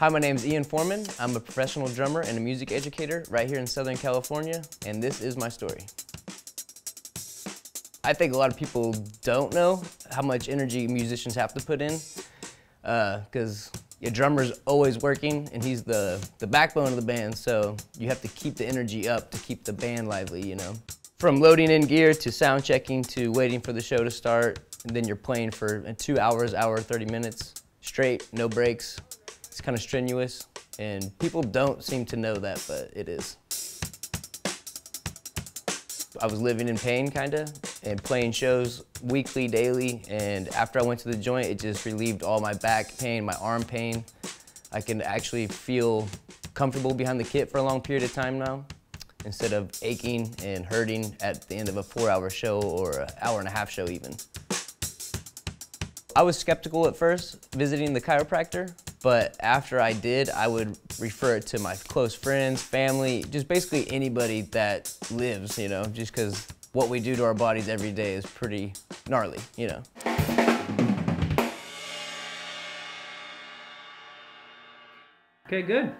Hi, my name is Ian Foreman. I'm a professional drummer and a music educator right here in Southern California, and this is my story. I think a lot of people don't know how much energy musicians have to put in, because uh, your drummer's always working, and he's the, the backbone of the band, so you have to keep the energy up to keep the band lively, you know. From loading in gear to sound checking to waiting for the show to start, and then you're playing for two hours, hour, 30 minutes straight, no breaks. It's kind of strenuous, and people don't seem to know that, but it is. I was living in pain, kind of, and playing shows weekly, daily, and after I went to the joint, it just relieved all my back pain, my arm pain. I can actually feel comfortable behind the kit for a long period of time now, instead of aching and hurting at the end of a four-hour show or an hour and a half show even. I was skeptical at first visiting the chiropractor, but after I did, I would refer it to my close friends, family, just basically anybody that lives, you know, just because what we do to our bodies every day is pretty gnarly, you know. Okay, good.